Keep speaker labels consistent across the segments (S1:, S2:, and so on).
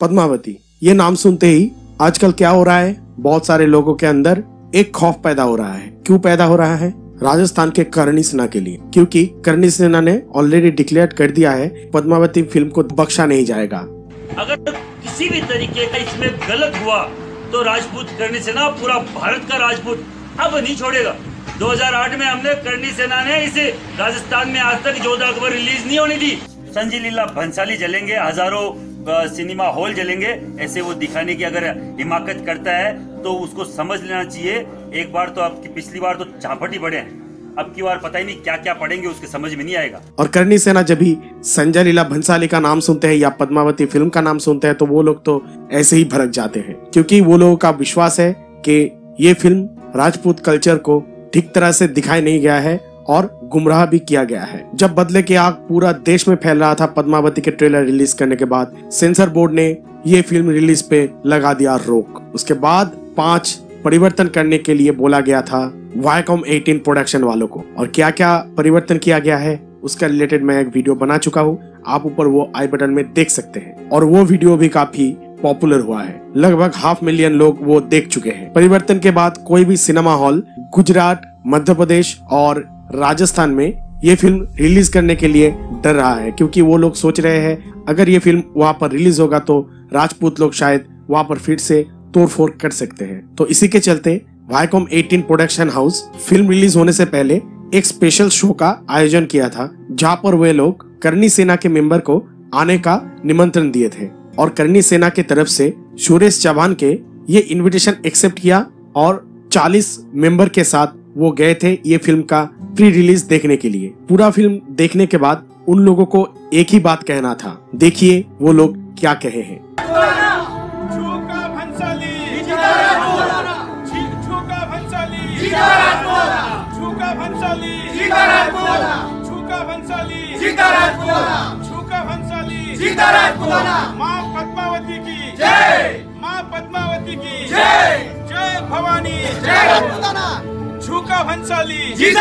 S1: पद्मावती, ये नाम सुनते ही आजकल क्या हो रहा है? बहुत सारे लोगों के अंदर एक खौफ पैदा हो रहा है। क्यों पैदा हो रहा है? राजस्थान के करणी सेना के लिए। क्योंकि करणी सेना ने ऑलरेडी डिक्लेयर कर दिया है, पद्मावती फ़िल्म को बख्शा नहीं जाएगा।
S2: अगर किसी भी तरीके का इसमें गलत हुआ तो राजपूत करणी सेना, पूरा भारत का राजपूत अब नहीं छोड़ेगा। 2008 में हमने करणी सेना ने इसे राजस्थान में आज तक जोधा अकबर रिलीज़ नहीं होने दी। संजय लीला भंसाली जलेंगे, हज़ारों सिनेमा हॉल जलेंगे, ऐसे वो दिखाने की अगर हिमाकत करता है तो उसको समझ लेना चाहिए। एक बार तो आपकी, पिछली बार तो झापट ही बढ़े हैं। अब की बार पता ही नहीं क्या क्या पढ़ेंगे उसके समझ में नहीं आएगा।
S1: और करनी सेना जब भी संजय लीला भंसाली का नाम सुनते हैं या पद्मावती फ़िल्म का नाम सुनते हैं तो वो लोग तो ऐसे ही भड़क जाते हैं। क्योंकि वो लोगों का विश्वास है कि ये फ़िल्म राजपूत कल्चर को ठीक तरह से दिखाई नहीं गया है और गुमराह भी किया गया है। जब बदले की आग पूरा देश में फैल रहा था, पद्मावती के ट्रेलर रिलीज़ करने के बाद, सेंसर बोर्ड ने ये फ़िल्म रिलीज़ पे लगा दिया रोक। उसके बाद पाँच परिवर्तन करने के लिए बोला गया था वायकॉम 18 प्रोडक्शन वालों को। और क्या क्या परिवर्तन किया गया है, उसका रिलेटेड मैं एक वीडियो बना चुका हूँ। आप ऊपर वो आई बटन में देख सकते हैं। और वो वीडियो भी काफ़ी पॉपुलर हुआ है। लगभग हाफ़ मिलियन लोग वो देख चुके हैं। परिवर्तन के बाद कोई भी सिनेमा हॉल, गुजरात, मध्य प्रदेश और राजस्थान में ये फ़िल्म रिलीज़ करने के लिए डर रहा है, क्योंकि वो लोग सोच रहे हैं, अगर ये फ़िल्म वहाँ पर रिलीज़ होगा तो राजपूत लोग शायद वहाँ पर फिर से तोड़फोड़ कर सकते हैं। तो इसी के चलते Viacom 18 production house film release होने से पहले एक स्पेशल शो का आयोजन किया था, जहाँ पर वे लोग करनी सेना के मेंबर को आने का निमंत्रण दिए थे और करनी सेना के तरफ़ से सुरेश चौहान के ये इनविटेशन एक्सेप्ट किया और 40 मेंबर के साथ वो गए थे ये फ़िल्म का प्री रिलीज़ देखने के लिए। पूरा फ़िल्म देखने के बाद उन लोगों को एक ही बात कहना था देखिए वो लोग क्या कहे हैं।
S3: झुका भंसाली झुका भंसाली झुका भंसाली झुका भंसाली झुका भंसाली माँ पद्मावती की जय। माँ पद्मावती की जय। जय भवानी। झुका भंसाली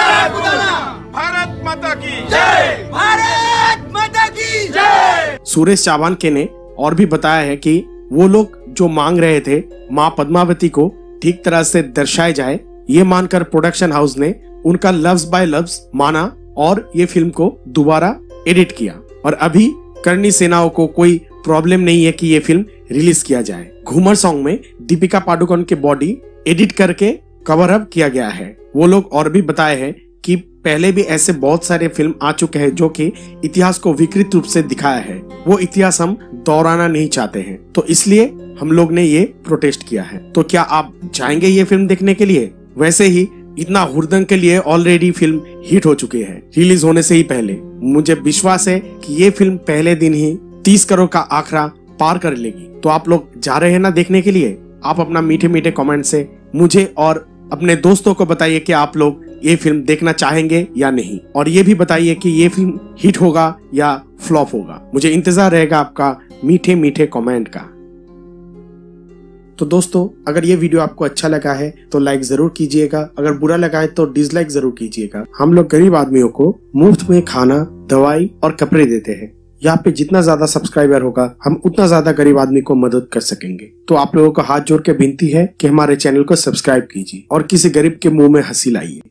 S3: भारत माता की। जय। भारत माता की। जय।
S1: सुरेश चावानके ने और भी बताया है कि वो लोग जो मांग रहे थे माँ पद्मावती को ठीक तरह से दर्शाए जाए ये मानकर प्रोडक्शन हाउस ने उनका लफ्ज बाय लफ्ज माना और ये फ़िल्म को दोबारा एडिट किया। और अभी करनी सेनाओं को कोई प्रॉब्लम नहीं है कि ये फ़िल्म रिलीज़ किया जाए। घूमर सॉन्ग में दीपिका पाडुकोण के बॉडी एडिट करके कवर अप किया गया है। वो लोग और भी बताए हैं कि पहले भी ऐसे बहुत सारे फ़िल्म आ चुके हैं जो कि इतिहास को विकृत रूप से दिखाया है। वो इतिहास हम दोहराना नहीं चाहते हैं। तो इसलिए हम लोग ने ये प्रोटेस्ट किया है। तो क्या आप जाएँगे ये फ़िल्म देखने के लिए? वैसे ही इतना हुरदंग के लिए ऑलरेडी फ़िल्म हिट हो चुकी है। रिलीज़ होने से ही पहले। मुझे विश्वास है कि ये फ़िल्म पहले दिन ही तीस करोड़ का आंकड़ा पार कर लेगी। तो आप लोग जा रहे हैं ना देखने के लिए? आप अपना मीठे मीठे कमेंट से मुझे और अपने दोस्तों को बताइए कि आप लोग ये फ़िल्म देखना चाहेंगे या नहीं। और ये भी बताइए कि ये फ़िल्म हिट होगा या फ्लॉप होगा। मुझे इंतज़ार रहेगा आपका मीठे मीठे कमेंट का। तो दोस्तों, अगर ये वीडियो आपको अच्छा लगा है तो लाइक ज़रूर कीजिएगा। अगर बुरा लगा है तो डिसलाइक ज़रूर कीजिएगा। हम लोग गरीब आदमियों को मुफ़्त में खाना, दवाई और कपड़े देते हैं। यहाँ पे जितना ज़्यादा सब्सक्राइबर होगा, हम उतना ज़्यादा गरीब आदमी को मदद कर सकेंगे। तो आप लोगों को हाथ जोड़ के विनती है कि हमारे चैनल को सब्सक्राइब कीजिए और किसी गरीब के मुँह में हँसी लाइए।